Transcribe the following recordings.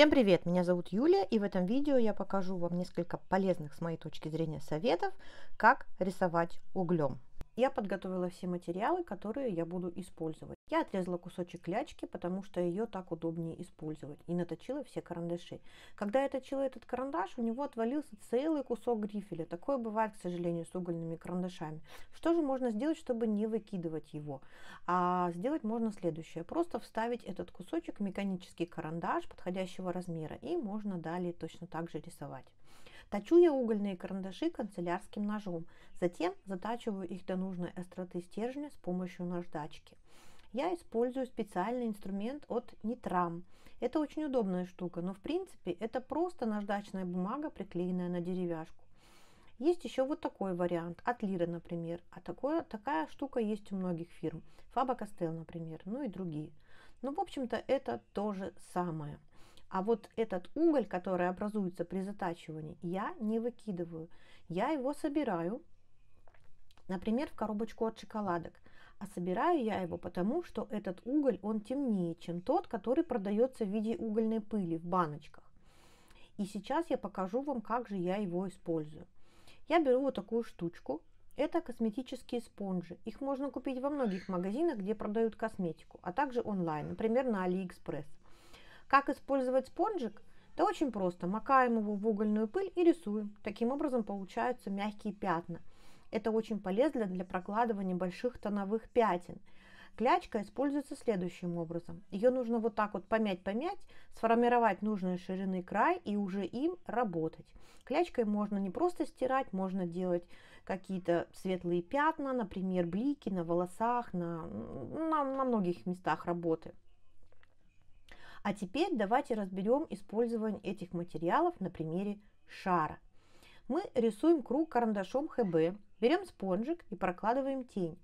Всем привет! Меня зовут Юлия, и в этом видео я покажу вам несколько полезных с моей точки зрения советов, как рисовать углем. Я подготовила все материалы, которые я буду использовать. Я отрезала кусочек клячки, потому что ее так удобнее использовать. И наточила все карандаши. Когда я точила этот карандаш, у него отвалился целый кусок грифеля. Такое бывает, к сожалению, с угольными карандашами. Что же можно сделать, чтобы не выкидывать его? А сделать можно следующее. Просто вставить этот кусочек в механический карандаш подходящего размера. И можно далее точно так же рисовать. Точу я угольные карандаши канцелярским ножом, затем затачиваю их до нужной остроты стержня с помощью наждачки. Я использую специальный инструмент от Nitrам. Это очень удобная штука, но в принципе это просто наждачная бумага, приклеенная на деревяшку. Есть еще вот такой вариант, от Лиры, например. А такое, такая штука есть у многих фирм. Фаба Кастел, например, ну и другие. Ну, в общем-то, это то же самое. А вот этот уголь, который образуется при затачивании, я не выкидываю. Я его собираю, например, в коробочку от шоколадок. А собираю я его потому, что этот уголь, он темнее, чем тот, который продается в виде угольной пыли в баночках. И сейчас я покажу вам, как же я его использую. Я беру вот такую штучку. Это косметические спонжи. Их можно купить во многих магазинах, где продают косметику, а также онлайн, например, на AliExpress. Как использовать спонжик? Да очень просто. Макаем его в угольную пыль и рисуем. Таким образом получаются мягкие пятна. Это очень полезно для прокладывания больших тоновых пятен. Клячка используется следующим образом. Ее нужно вот так вот помять-помять, сформировать нужной ширины край и уже им работать. Клячкой можно не просто стирать, можно делать какие-то светлые пятна, например, блики на волосах, на, на, на многих местах работы. А теперь давайте разберем использование этих материалов на примере шара. Мы рисуем круг карандашом ХБ, берем спонжик и прокладываем тень.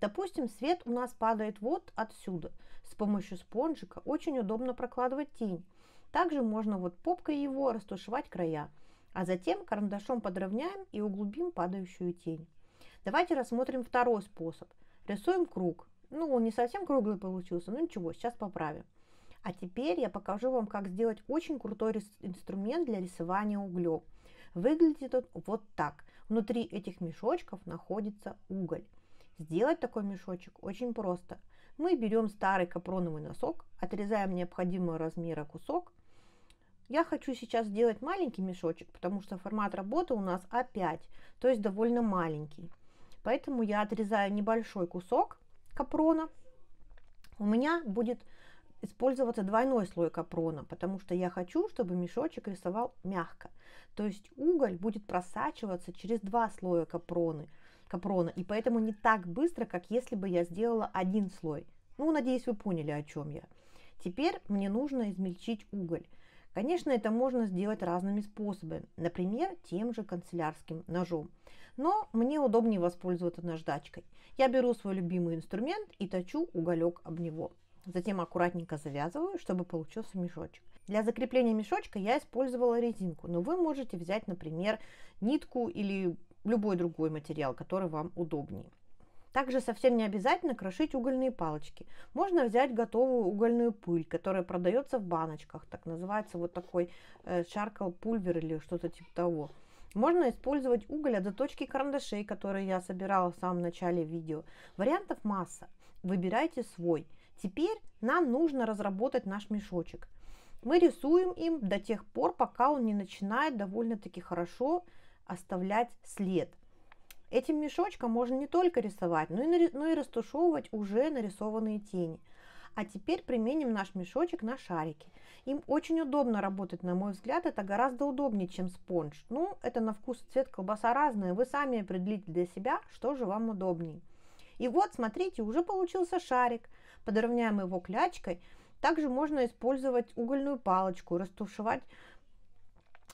Допустим, свет у нас падает вот отсюда. С помощью спонжика очень удобно прокладывать тень. Также можно вот попкой его растушевать края, а затем карандашом подровняем и углубим падающую тень. Давайте рассмотрим второй способ. Рисуем круг. Ну, он не совсем круглый получился, но ничего, сейчас поправим. А теперь я покажу вам, как сделать очень крутой инструмент для рисования углем. Выглядит он вот так. Внутри этих мешочков находится уголь. Сделать такой мешочек очень просто. Мы берем старый капроновый носок, отрезаем необходимого размера кусок. Я хочу сейчас сделать маленький мешочек, потому что формат работы у нас А5, то есть довольно маленький. Поэтому я отрезаю небольшой кусок капрона. У меня будет использоваться двойной слой капрона, потому что я хочу, чтобы мешочек рисовал мягко. То есть уголь будет просачиваться через два слоя капроны, капрона, и поэтому не так быстро, как если бы я сделала один слой. Ну, надеюсь, вы поняли, о чем я. Теперь мне нужно измельчить уголь. Конечно, это можно сделать разными способами, например, тем же канцелярским ножом. Но мне удобнее воспользоваться наждачкой. Я беру свой любимый инструмент и точу уголек об него. Затем аккуратненько завязываю, чтобы получился мешочек. Для закрепления мешочка я использовала резинку, но вы можете взять, например, нитку или любой другой материал, который вам удобнее. Также совсем не обязательно крошить угольные палочки. Можно взять готовую угольную пыль, которая продается в баночках, так называется вот такой э, шаркал пульвер или что-то типа того. Можно использовать уголь от заточки карандашей, которые я собирала в самом начале видео. Вариантов масса. Выбирайте свой. Теперь нам нужно разработать наш мешочек. Мы рисуем им до тех пор, пока он не начинает довольно-таки хорошо оставлять след. Этим мешочком можно не только рисовать, но и, но и растушевывать уже нарисованные тени. А теперь применим наш мешочек на шарики. Им очень удобно работать, на мой взгляд, это гораздо удобнее, чем спонж. Ну, это на вкус цвет колбаса разная, вы сами определите для себя, что же вам удобнее. И вот, смотрите, уже получился шарик. Подровняем его клячкой. Также можно использовать угольную палочку, растушевать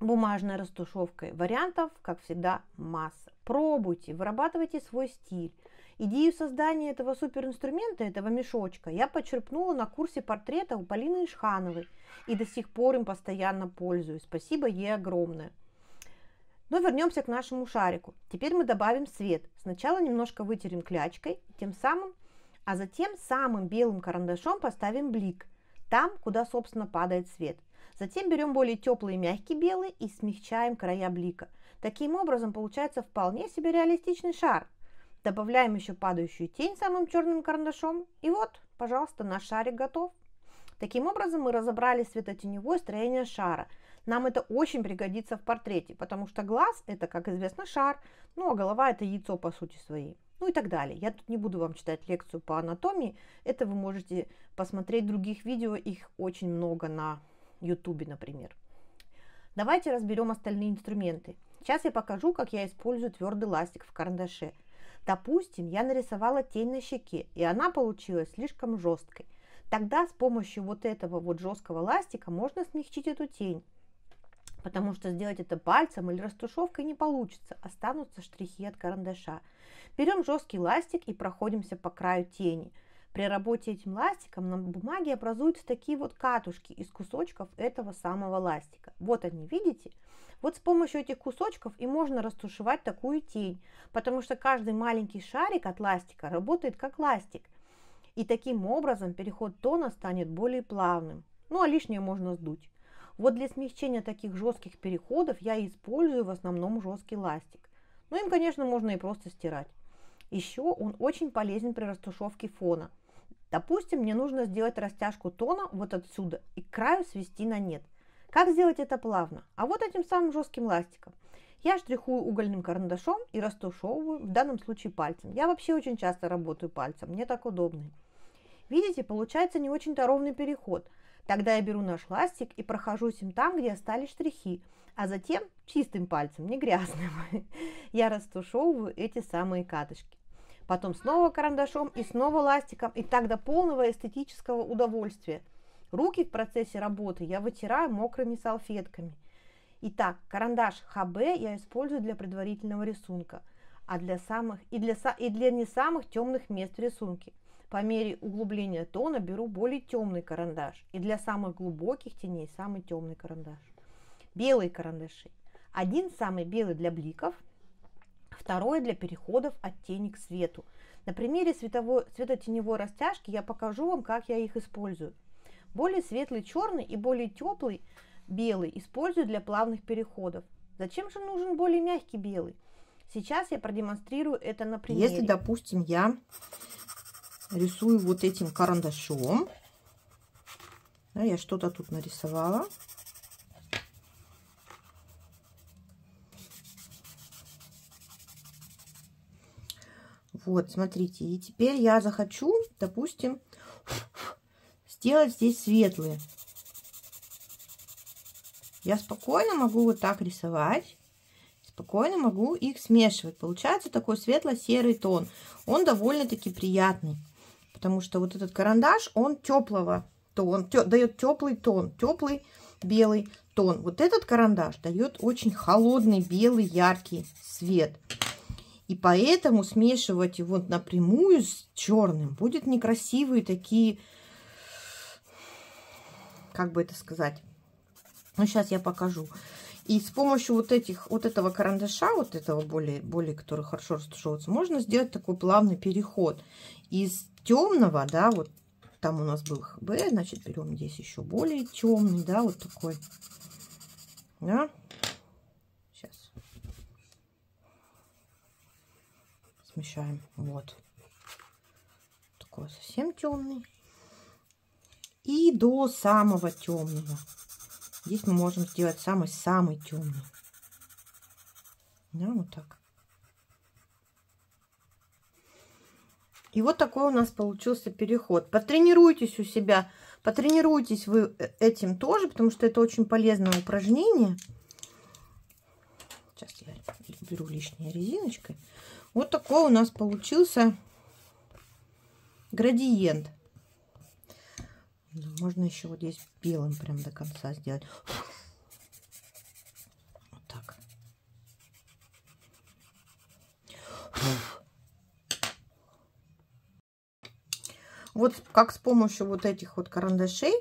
бумажной растушевкой. Вариантов, как всегда, масса. Пробуйте, вырабатывайте свой стиль. Идею создания этого суперинструмента, этого мешочка, я почерпнула на курсе портрета у Полины Ишхановой и до сих пор им постоянно пользуюсь. Спасибо ей огромное. Но вернемся к нашему шарику. Теперь мы добавим свет. Сначала немножко вытерем клячкой, тем самым, а затем самым белым карандашом поставим блик, там, куда, собственно, падает свет. Затем берем более теплый и мягкий белый и смягчаем края блика. Таким образом получается вполне себе реалистичный шар. Добавляем еще падающую тень самым черным карандашом. И вот, пожалуйста, наш шарик готов. Таким образом мы разобрали светотеневое строение шара. Нам это очень пригодится в портрете, потому что глаз это, как известно, шар, ну а голова это яйцо по сути своей. Ну и так далее. Я тут не буду вам читать лекцию по анатомии, это вы можете посмотреть других видео, их очень много на ютубе, например. Давайте разберем остальные инструменты. Сейчас я покажу, как я использую твердый ластик в карандаше. Допустим, я нарисовала тень на щеке, и она получилась слишком жесткой. Тогда с помощью вот этого вот жесткого ластика можно смягчить эту тень, потому что сделать это пальцем или растушевкой не получится, останутся штрихи от карандаша. Берем жесткий ластик и проходимся по краю тени. При работе этим ластиком на бумаге образуются такие вот катушки из кусочков этого самого ластика. Вот они, видите? Вот с помощью этих кусочков и можно растушевать такую тень, потому что каждый маленький шарик от ластика работает как ластик – и таким образом переход тона станет более плавным. Ну а лишнее можно сдуть. Вот для смягчения таких жестких переходов я использую в основном жесткий ластик. Ну им, конечно, можно и просто стирать. Еще он очень полезен при растушевке фона. Допустим, мне нужно сделать растяжку тона вот отсюда и к краю свести на нет. Как сделать это плавно? А вот этим самым жестким ластиком. Я штрихую угольным карандашом и растушевываю, в данном случае пальцем. Я вообще очень часто работаю пальцем, мне так удобно. Видите, получается не очень-то ровный переход. Тогда я беру наш ластик и прохожусь им там, где остались штрихи, а затем чистым пальцем, не грязным, я растушевываю эти самые катышки. Потом снова карандашом и снова ластиком, и так до полного эстетического удовольствия. Руки в процессе работы я вытираю мокрыми салфетками. Итак, карандаш ХБ я использую для предварительного рисунка, а для самых и для, и для не самых темных мест в рисунке. По мере углубления тона беру более темный карандаш. И для самых глубоких теней самый темный карандаш. Белые карандаши. Один самый белый для бликов, второй для переходов от тени к свету. На примере световой, светотеневой растяжки я покажу вам, как я их использую. Более светлый черный и более теплый белый использую для плавных переходов. Зачем же нужен более мягкий белый? Сейчас я продемонстрирую это на примере. Если, допустим, я рисую вот этим карандашом. Да, я что-то тут нарисовала. Вот, смотрите. И теперь я захочу, допустим, сделать здесь светлые. Я спокойно могу вот так рисовать. Спокойно могу их смешивать. Получается такой светло-серый тон. Он довольно-таки приятный потому что вот этот карандаш, он теплого тон, тё, дает теплый тон, теплый белый тон. Вот этот карандаш дает очень холодный белый яркий свет. И поэтому смешивать его напрямую с черным будет некрасивые такие, как бы это сказать. Ну, сейчас я покажу. И с помощью вот этих, вот этого карандаша, вот этого более, более, который хорошо растушевывается, можно сделать такой плавный переход из темного, да, вот там у нас был Б, значит, берем здесь еще более темный, да, вот такой, да, сейчас смешаем, вот, такой совсем темный, и до самого темного, здесь мы можем сделать самый-самый темный, да, вот так. И вот такой у нас получился переход. Потренируйтесь у себя, потренируйтесь вы э, этим тоже, потому что это очень полезное упражнение. Сейчас я беру лишней резиночкой. Вот такой у нас получился градиент. Можно еще вот здесь белым прям до конца сделать. Вот так. Вот как с помощью вот этих вот карандашей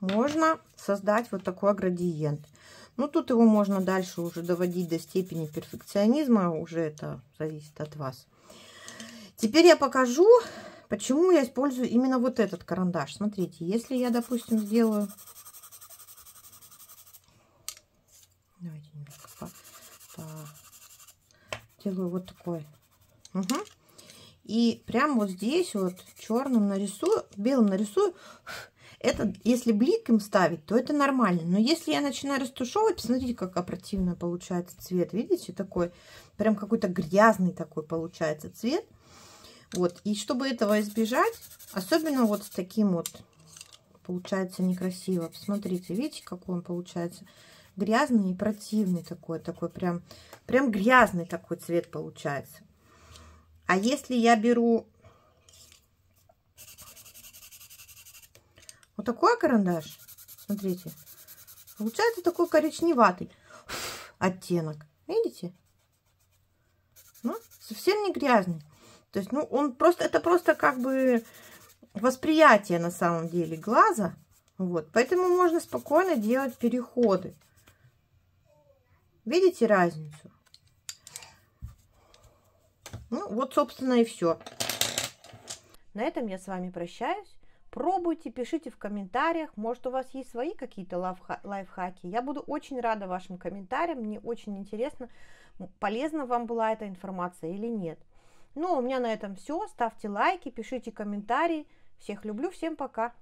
можно создать вот такой градиент. Ну, тут его можно дальше уже доводить до степени перфекционизма, уже это зависит от вас. Теперь я покажу, почему я использую именно вот этот карандаш. Смотрите, если я, допустим, сделаю Давайте немножко по, делаю вот такой. Угу. И прям вот здесь вот черным нарисую, белым нарисую. Это, если блик им ставить, то это нормально. Но если я начинаю растушевывать, посмотрите, какая противная получается цвет. Видите, такой, прям какой-то грязный такой получается цвет. Вот, и чтобы этого избежать, особенно вот с таким вот, получается некрасиво. Посмотрите, видите, какой он получается грязный и противный такой, такой прям, прям грязный такой цвет получается. А если я беру вот такой карандаш, смотрите, получается такой коричневатый оттенок. Видите? Ну, совсем не грязный. То есть, ну, он просто, это просто как бы восприятие на самом деле глаза. Вот, поэтому можно спокойно делать переходы. Видите разницу? Ну, вот, собственно, и все. На этом я с вами прощаюсь. Пробуйте, пишите в комментариях. Может, у вас есть свои какие-то лайфхаки. Я буду очень рада вашим комментариям. Мне очень интересно, полезна вам была эта информация или нет. Ну, у меня на этом все. Ставьте лайки, пишите комментарии. Всех люблю, всем пока.